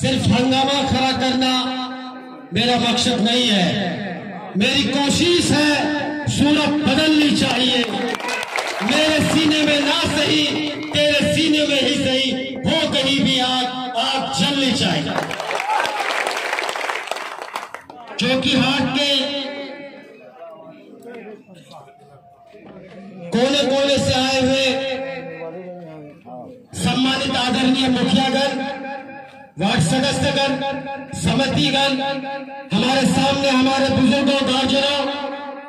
صرف ہنگامہ کھڑا کرنا میرا مقصد نہیں ہے۔ میری کوشش ہے صورت بدلنی چاہیے۔ میرے سینے میں نہ صحیح، تیرے سینے میں ہی صحیح ہو کہیں بھی آگ آگ جلنی چاہیے۔ چوکی ہاٹ کے کونے کونے سے آئے ہوئے سمانت آدرنی مکھیا گن وارڈ سدسیہ گن سمتی گن ہمارے سامنے ہمارے بزرگوں، گارجنوں،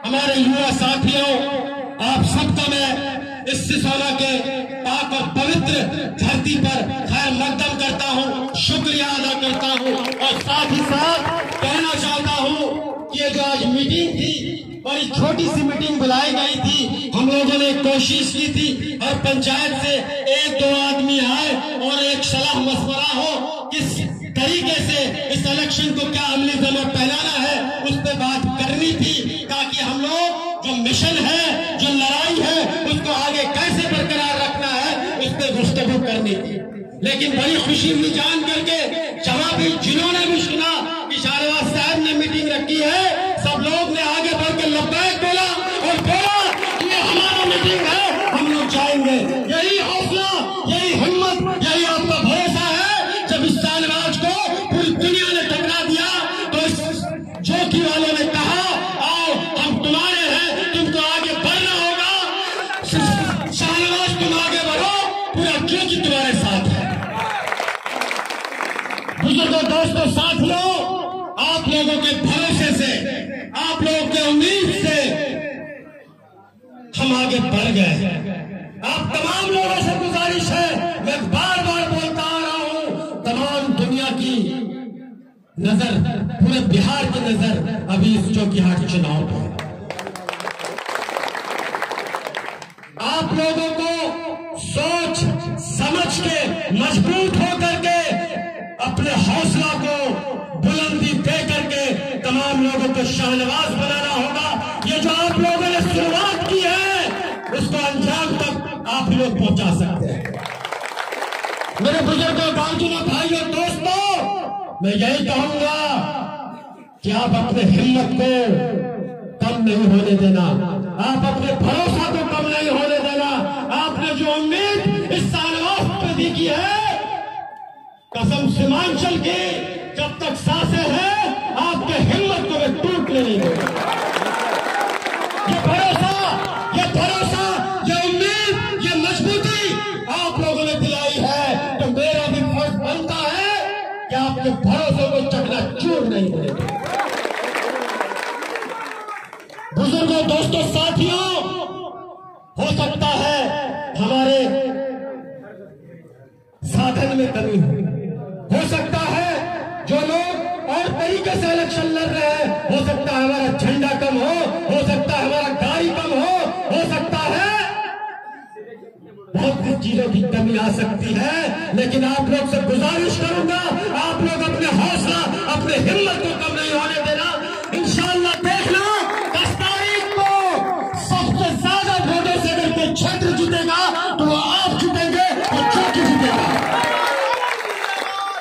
ہمارے یوا ساتھیوں، آپ سب کا میں اس سسونا کے پاک اور پوتر دھرتی پر خیر مقدم کرتا ہوں، شکریہ ادا کرتا ہوں۔ اور ساتھ ہی تھی اور ایک چھوٹی سی میٹنگ بلائی گئی تھی۔ ہم لوگوں نے کوشش کی تھی اور پنچایت سے ایک دو آدمی آئے اور ایک صلاح مشورہ ہو۔ کس طریقے سے اس الیکشن کو کیا عملی زمر پہنانا ہے، اس پہ بات کرنی تھی تاکہ ہم لوگ جو مشن ہے، جو لڑائی ہے، اس کو آگے کیسے برقرار رکھنا ہے، اس پہ گفتگو کرنی تھی۔ لیکن بڑی خوشی ہوئی جان کر کے جہاں بھی جنہوں نے بھی سنا کہ شاہنواز صاحب نے میٹنگ رکھی ہے، سب لوگ نے آگے بڑھ چوکی والوں نے کہا، آؤ، ہم تمہارے ہیں، تم کو آگے بڑھنا ہوگا شاہنواز تم آگے بڑھو، پورا چوکی تمہارے ساتھ ہے۔ بزرگوں، دوستوں، ساتھیوں، آپ لوگوں کے بھروسے سے، آپ لوگوں کے امید سے ہم آگے بڑھ گئے آپ تمام لوگوں سے گزارش ہے، میں بار بار بولتا آ رہا ہوں، تمام دنیا کی نظر، پورے بہار کی نظر ابھی اس چوکی ہاٹ چناؤ پر آپ لوگوں کو سوچ، سمجھ کے مضبوط ہو کر کے اپنے حوصلہ کو بلندی دے کر کے تمام لوگوں کو شاہنواز بنانا ہوگا۔ یہ جو آپ لوگوں نے شروعات کی ہے، اس کو انجام تک آپ لوگ پہنچا سکتے ہیں۔ میرے بزرگوں گارجنوں بھائیوں، دوستوں میں یہی کہوں گا کہ آپ اپنے ہمت کو کم نہیں ہونے دینا۔ آپ اپنے بھروسہ کو کم نہیں ہونے دینا۔ آپ نے جو امید اس سال وقت پہ دی کی ہے، قسم سیمانچل کی۔ کہ آپ کو چکنا چور نہیں دے بزرگوں دوستوں ساتھیوں، ہو سکتا ہے ہمارے سادھن میں کمی ہو۔ ہو سکتا ہے جو لوگ اور طریقے سے الیکشن لڑ رہے ہیں، ہو سکتا ہے ہمارا جھنڈا کم ہو ہو سکتا ہے ہمارا بہت سی چیزوں کی کمی آ سکتی ہے لیکن آپ لوگ سے گزارش کروں گا آپ لوگ اپنے حوصلہ اپنے ہمت کو کم نہیں ہونے دینا۔ انشاءاللہ دیکھنا دس تاریخ کو سب سے زیادہ ووٹوں سے اگر کوئی چھیتر جیتے گا تو وہ آپ جیتیں گے اور چوکی جیتے گا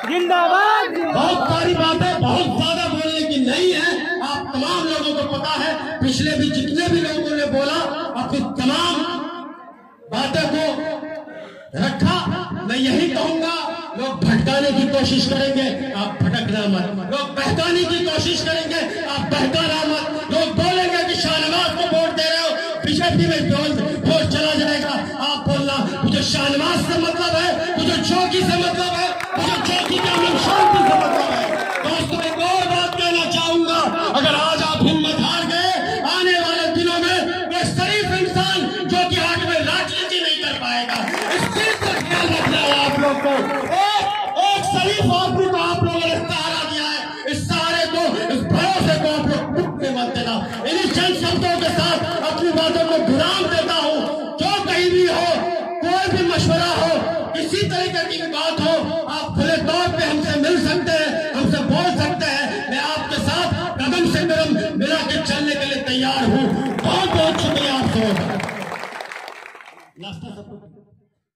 زندہ باد! بہت ساری باتیں بہت زیادہ بولنے کی نہیں ہے آپ تمام لوگوں کو پتا ہے پچھلے بھی جتنے بھی لوگوں نے بولا اپنی تمام باتوں کو رکھا۔ میں یہی کہوں گا، لوگ بھٹکانے کی کوشش کریں گے، آپ بھٹکنا مت۔ لوگ بہکانے کی کوشش کریں گے، آپ بہکانا مت۔ لوگ بولیں گے کہ شاہنواز کو ووٹ دے رہے ہو۔ بی جے پی میں ووٹ چلا جائے گا۔ آپ بولنا، مجھے شاہنواز سے مطلب ہے، مجھے چوکی سے مطلب ایک شریف آدمی کو آپ لوگوں نے سہارا دیا ہے۔ اس سہارے کو، اس بھروسے کو آپ لوگ مکت مت دینا۔ انہی چند شبدوں کے ساتھ اپنی باتوں کو بھرام دیتا ہوں۔ جو کہیں بھی ہو، کوئی بھی مشورہ ہو اسی طریقے کی بات ہو، آپ کھلے طور پہ ہم سے مل سکتے ہیں، ہم سے بول سکتے ہیں۔ میں آپ کے ساتھ قدم سے قدم ملا کے چلنے کے لیے تیار ہوں۔ بہت بہت شکریہ آپ کو۔